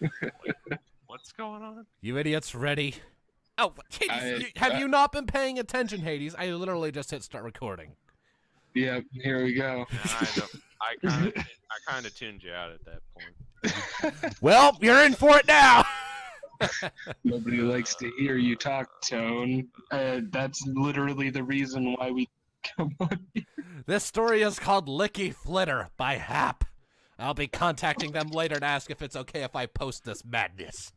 What's going on? You idiots ready? Oh, Hades, I- you- have uh, you not been paying attention, Hades? I literally just hit start recording. Yep, here we go. I, I kind of, I kind of tuned you out at that point. Well, you're in for it now. Nobody likes to hear you talk, Tone. Uh, that's literally the reason why we come on. this story is called Licky Flitter by Hap. I'll be contacting them later to ask if it's okay if I post this madness.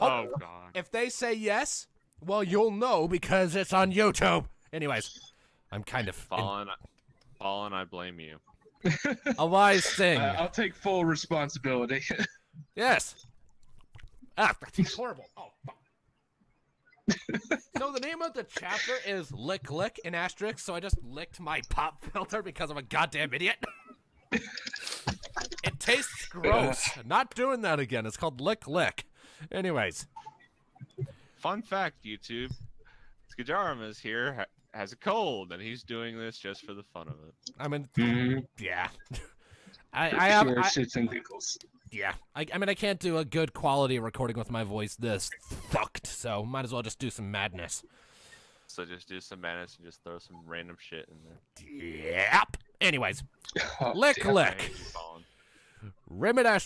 Oh God. If they say yes, well, you'll know because it's on YouTube. Anyways, I'm kind of in Fallen, Fallen, I blame you. a wise thing. Uh, I'll take full responsibility. Yes. Ah, that's horrible. Oh, fuck. so the name of the chapter is Lick Lick in asterisk, so I just licked my pop filter because I'm a goddamn idiot. it tastes gross. Not doing that again. It's called Lick Lick. Anyways, Fun fact, YouTube. Skajarma is here, ha- has a cold, and he's doing this just for the fun of it. I mean, Mhm. yeah. I, I have, Pure I, shits and giggles. yeah. I, I mean, I can't do a good quality recording with my voice this fucked, so might as well just do some madness. So just do some madness and just throw some random shit in there. Yep. Anyways, Oh, Lick. Lick. Thank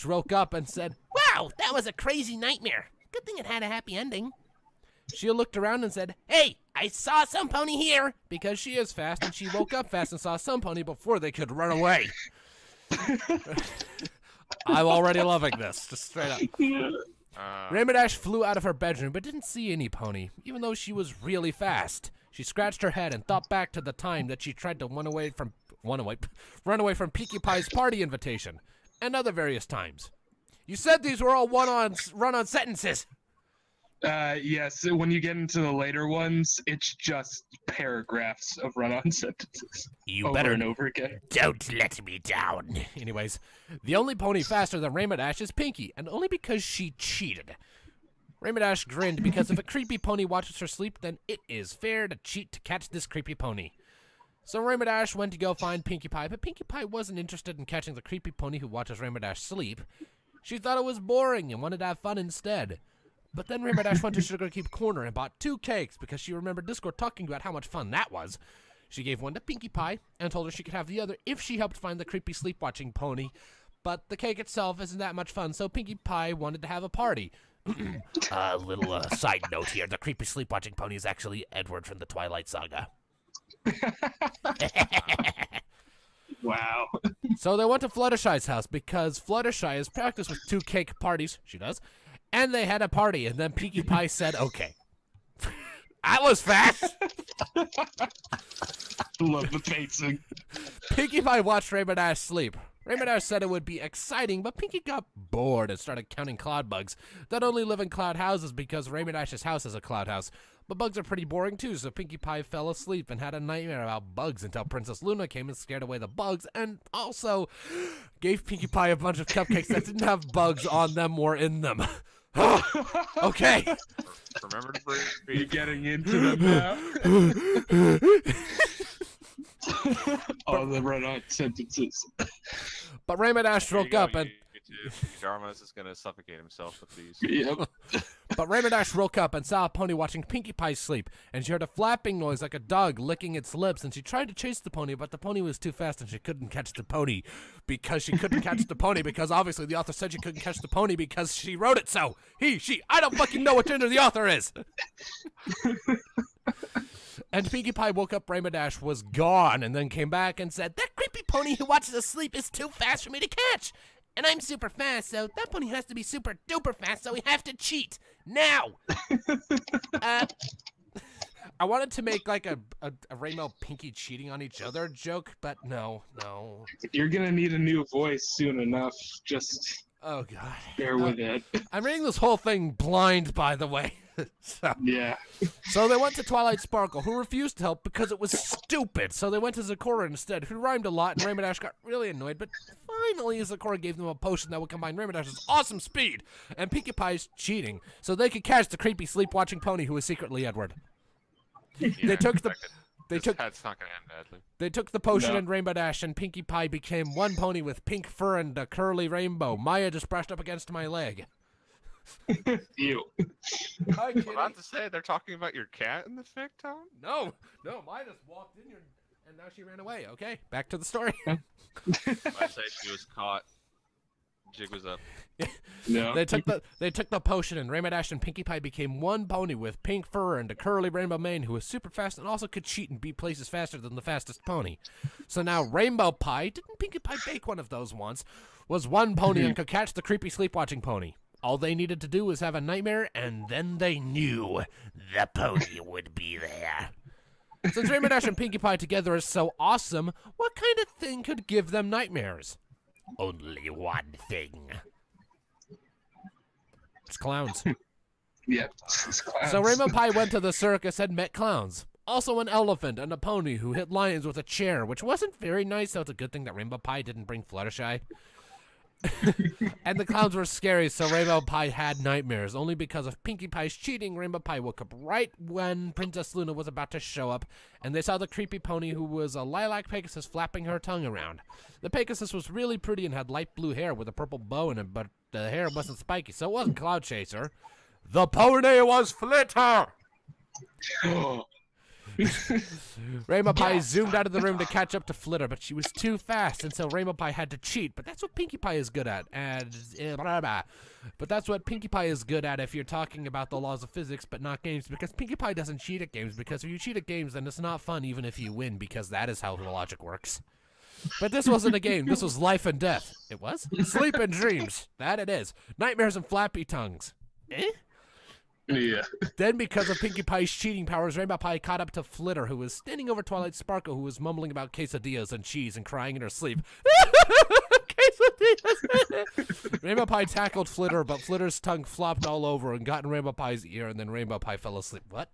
you, woke up and said, Wow, that was a crazy nightmare. Good thing it had a happy ending. She looked around and said, Hey, I saw some pony here! Because she is fast and she woke up fast and saw some pony before they could run away. I'm already loving this, just straight up. Uh, Rainbow Dash flew out of her bedroom but didn't see any pony, even though she was really fast. She scratched her head and thought back to the time that she tried to run away from run away run away from Pinkie Pie's party invitation, and other various times. You said these were all one on run on sentences. Uh, yes, when you get into the later ones, it's just paragraphs of run-on sentences You over better and over again. don't let me down. Anyways, the only pony faster than Rainbow Dash is Pinkie, and only because she cheated. Rainbow Dash grinned because if a creepy pony watches her sleep, then it is fair to cheat to catch this creepy pony. So Rainbow Dash went to go find Pinkie Pie, but Pinkie Pie wasn't interested in catching the creepy pony who watches Ramidash sleep. She thought it was boring and wanted to have fun instead. But then Rainbow Dash went to Sugarcube Corner and bought two cakes because she remembered Discord talking about how much fun that was. She gave one to Pinkie Pie and told her she could have the other if she helped find the creepy sleepwatching pony. But the cake itself isn't that much fun, so Pinkie Pie wanted to have a party. A little uh, side note here: the creepy sleepwatching pony is actually Edward from the Twilight Saga. Wow. So they went to Fluttershy's house because Fluttershy has practiced with two cake parties. She does. And they had a party, and then Pinkie Pie said, okay. I was fast. Love the pacing. Pinkie Pie watched Rainbow Dash sleep. Rainbow Dash said it would be exciting, but Pinkie got bored and started counting cloud bugs that only live in cloud houses because Rainbow Dash's house is a cloud house. But bugs are pretty boring too, so Pinkie Pie fell asleep and had a nightmare about bugs until Princess Luna came and scared away the bugs and also gave Pinkie Pie a bunch of cupcakes that didn't have bugs on them or in them. okay. remember to You're breathe. getting into them now. All the run-on sentences. But Rainbow Dash There you woke go, up and YouTube. Skajarma is just gonna suffocate himself with these. Yep. But Rainbow Dash woke up and saw a pony watching Pinkie Pie sleep, and she heard a flapping noise like a dog licking its lips, and she tried to chase the pony, but the pony was too fast and she couldn't catch the pony because she couldn't catch the pony because obviously the author said she couldn't catch the pony because she wrote it so. He, she, I don't fucking know what gender the author is. and Pinkie Pie woke up, Rainbow Dash was gone, and then came back and said, That creepy pony who watches us sleep is too fast for me to catch. And I'm super fast, so that pony has to be super duper fast, so we have to cheat. Now! uh, I wanted to make like a, a, a Rainbow Pinkie cheating on each other joke, but no, no. You're gonna need a new voice soon enough. Just Oh, God. bear with it. I'm reading this whole thing blind, by the way. so, Yeah. so they went to Twilight Sparkle, who refused to help because it was stupid. So they went to Zecora instead, who rhymed a lot, and Rainbow Dash got really annoyed. But finally, Zecora gave them a potion that would combine Rainbow Dash's awesome speed and Pinkie Pie's cheating, so they could catch the creepy sleepwatching pony who was secretly Edward. Yeah, They took the- They took That's not gonna end badly. they took the potion No. and Rainbow Dash, and Pinkie Pie became one pony with pink fur and a curly rainbow. Maya just brushed up against my leg. Ew. Hi, I'm about to say they're talking about your cat in the fic, Tom. No, no, Maya just walked in here, and now she ran away. Okay, back to the story. I say she was caught. Jig was up. No. They took the they took the potion, and Rainbow Dash and Pinkie Pie became one pony with pink fur and a curly rainbow mane who was super fast and also could cheat and beat places faster than the fastest pony. So now Rainbow Pie didn't Pinkie Pie bake one of those once? Was one pony and could catch the creepy sleepwatching pony. All they needed to do was have a nightmare, and then they knew the pony would be there. Since Rainbow Dash and Pinkie Pie together is so awesome, what kind of thing could give them nightmares? Only one thing. It's clowns. yeah. it's clowns. So Rainbow Pie went to the circus and met clowns. Also an elephant and a pony who hit lions with a chair, which wasn't very nice, so it's a good thing that Rainbow Pie didn't bring Fluttershy. And the clowns were scary, so Rainbow Pie had nightmares. Only because of Pinkie Pie's cheating, Rainbow Pie woke up right when Princess Luna was about to show up, and they saw the creepy pony who was a lilac Pegasus flapping her tongue around. The Pegasus was really pretty and had light blue hair with a purple bow in it, but the hair wasn't spiky, so it wasn't Cloud Chaser. The pony was Flitter! Rainbow Pie zoomed out of the room to catch up to Flitter, but she was too fast, and so Rainbow Pie had to cheat. But that's what Pinkie Pie is good at. And eh, blah, blah. but that's what Pinkie Pie is good at if you're talking about the laws of physics, but not games. Because Pinkie Pie doesn't cheat at games. Because if you cheat at games, then it's not fun, even if you win, because that is how the logic works. But this wasn't a game. This was life and death. It was sleep and dreams. That it is. Nightmares and flappy tongues. Eh? Yeah. Then, because of Pinkie Pie's cheating powers, Rainbow Pie caught up to Flitter, who was standing over Twilight Sparkle, who was mumbling about quesadillas and cheese and crying in her sleep. quesadillas! Rainbow Pie tackled Flitter, but Flitter's tongue flopped all over and got in Rainbow Pie's ear, and then Rainbow Pie fell asleep. What?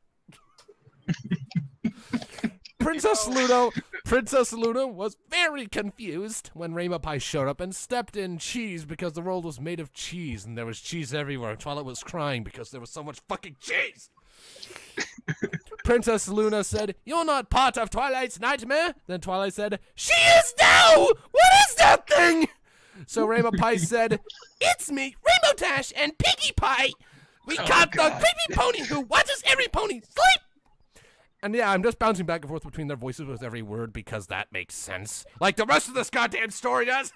Princess Luna, Princess Luna was very confused when Rainbow Pie showed up and stepped in cheese because the world was made of cheese and there was cheese everywhere. Twilight was crying because there was so much fucking cheese. Princess Luna said, You're not part of Twilight's nightmare. Then Twilight said, She is now! What is that thing? So Rainbow Pie said, It's me, Rainbow Dash, and Pinkie Pie. We Oh, caught the creepy pony who watches every pony sleep. And yeah, I'm just bouncing back and forth between their voices with every word because that makes sense. Like the rest of this goddamn story does.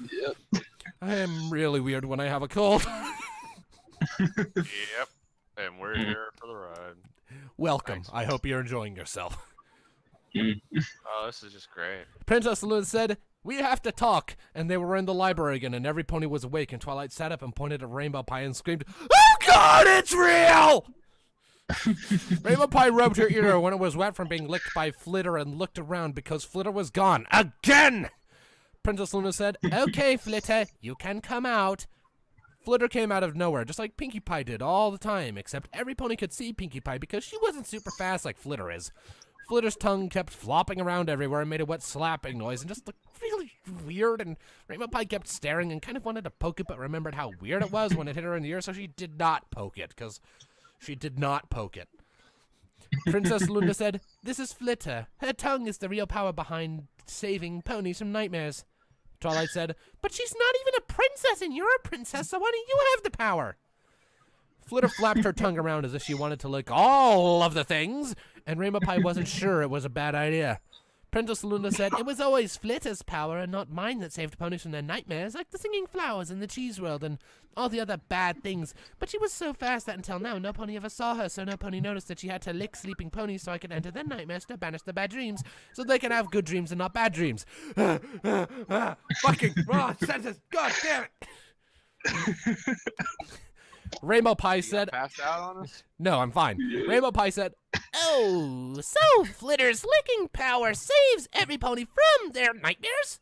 Yep. I am really weird when I have a cold. Yep. And we're hmm. here for the ride. Welcome. Thanks. I hope you're enjoying yourself. Hmm. Oh, this is just great. Princess Luna said, We have to talk. And they were in the library again, and every pony was awake. And Twilight sat up and pointed at Rainbow Pie and screamed, Oh God, it's real! Rainbow Pie rubbed her ear when it was wet from being licked by Flitter and looked around because Flitter was gone again. Princess Luna said, Okay, Flitter, you can come out. Flitter came out of nowhere, just like Pinkie Pie did all the time, except every pony could see Pinkie Pie because she wasn't super fast like Flitter is. Flitter's tongue kept flopping around everywhere and made a wet slapping noise and just looked really weird. And Rainbow Pie kept staring and kind of wanted to poke it, but remembered how weird it was when it hit her in the ear, so she did not poke it because she did not poke it. Princess Luna said, This is Flitter. Her tongue is the real power behind saving ponies from nightmares. Twilight said, But she's not even a princess, and you're a princess, so why don't you have the power? Flitter flapped her tongue around as if she wanted to lick all of the things, and Rainbow Pie wasn't sure it was a bad idea. Princess Luna said, It was always Flitter's power and not mine that saved ponies from their nightmares, like the singing flowers in the cheese world and all the other bad things. But she was so fast that until now, no pony ever saw her, so no pony noticed that she had to lick sleeping ponies so I could enter their nightmares to banish the bad dreams, so they can have good dreams and not bad dreams. Fucking wrong sentence! God damn it! Rainbow Pie said, Passed out on us? no, I'm fine. Rainbow Pie said, Oh, so Flitter's licking power saves every pony from their nightmares?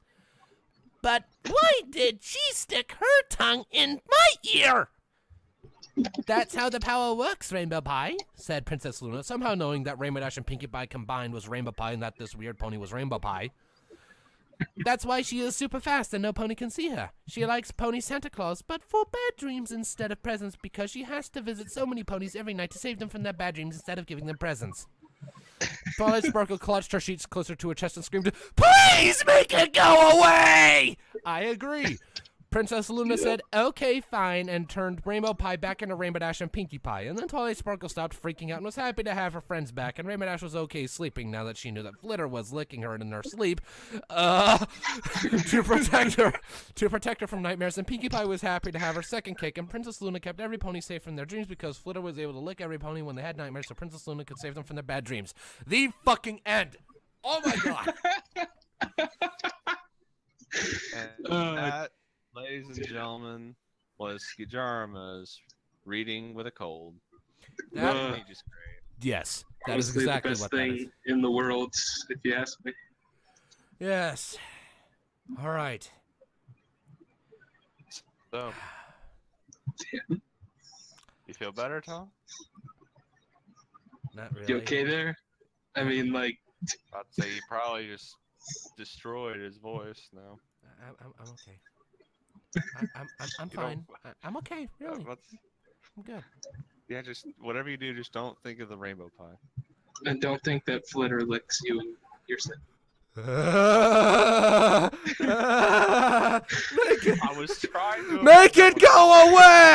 But why did she stick her tongue in my ear? That's how the power works, Rainbow Pie, said Princess Luna, somehow knowing that Rainbow Dash and Pinkie Pie combined was Rainbow Pie and that this weird pony was Rainbow Pie. That's why she is super fast and no pony can see her. She likes Pony Santa Claus, but for bad dreams instead of presents because she has to visit so many ponies every night to save them from their bad dreams instead of giving them presents. Twilight Sparkle clutched her sheets closer to her chest and screamed, Please make it go away! I agree. Princess Luna said, okay, fine, and turned Rainbow Pie back into Rainbow Dash and Pinkie Pie. And then Twilight Sparkle stopped freaking out and was happy to have her friends back. And Rainbow Dash was okay sleeping now that she knew that Flitter was licking her in her sleep uh, to protect her to protect her from nightmares. And Pinkie Pie was happy to have her second kick, And Princess Luna kept every pony safe from their dreams because Flitter was able to lick every pony when they had nightmares, so Princess Luna could save them from their bad dreams. The fucking end. Oh my god. And Uh, that, ladies and gentlemen, was Skijarma's reading with a cold. That- Uh, He just great. yes, that is honestly exactly the best what thing is. in the world, if you ask me. Yes. All right. So, you feel better, Tom? Not really. You okay there? I mean, like, I'd say you probably just destroyed his voice now. I, I'm, I'm okay. I, I'm, I'm, I'm fine. I, I'm okay. Uh, Really, what's- I'm good. yeah, just whatever you do, just don't think of the rainbow pie. and don't think that Flitter licks you and you're sick. Make it, I was trying to. make it go away!